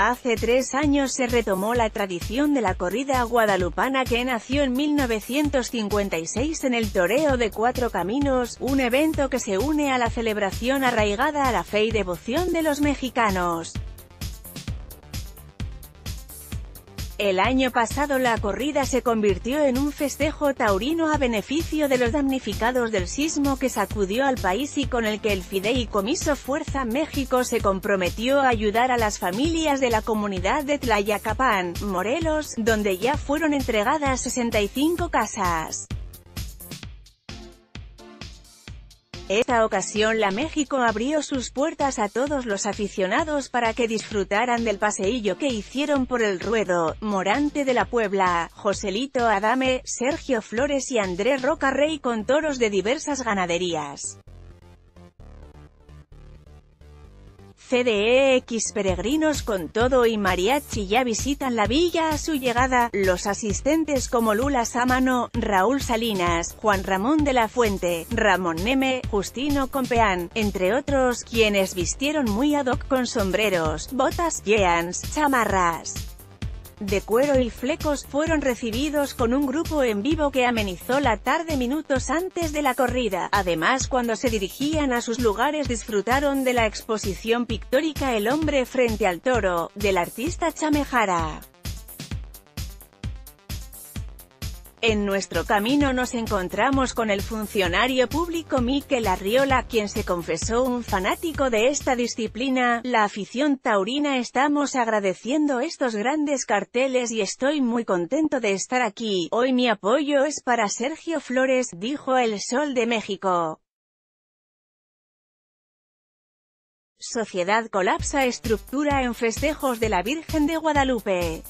Hace tres años se retomó la tradición de la corrida guadalupana que nació en 1956 en el Toreo de Cuatro Caminos, un evento que se une a la celebración arraigada a la fe y devoción de los mexicanos. El año pasado la corrida se convirtió en un festejo taurino a beneficio de los damnificados del sismo que sacudió al país y con el que el Fideicomiso Fuerza México se comprometió a ayudar a las familias de la comunidad de Tlayacapán, Morelos, donde ya fueron entregadas 65 casas. Esta ocasión la México abrió sus puertas a todos los aficionados para que disfrutaran del paseillo que hicieron por el ruedo, Morante de la Puebla, Joselito Adame, Sergio Flores y André Roca Rey con toros de diversas ganaderías. CDEX peregrinos con todo y mariachi ya visitan la villa a su llegada, los asistentes como Lula Sámano, Raúl Salinas, Juan Ramón de la Fuente, Ramón Neme, Justino Compeán, entre otros, quienes vistieron muy ad hoc con sombreros, botas, jeans, chamarras de cuero y flecos fueron recibidos con un grupo en vivo que amenizó la tarde minutos antes de la corrida. Además cuando se dirigían a sus lugares disfrutaron de la exposición pictórica El hombre frente al toro, del artista Chamejara. En nuestro camino nos encontramos con el funcionario público Miquel Arriola, quien se confesó un fanático de esta disciplina. La afición taurina estamos agradeciendo estos grandes carteles y estoy muy contento de estar aquí. Hoy mi apoyo es para Sergio Flores, dijo el Sol de México. Sociedad colapsa estructura en festejos de la Virgen de Guadalupe.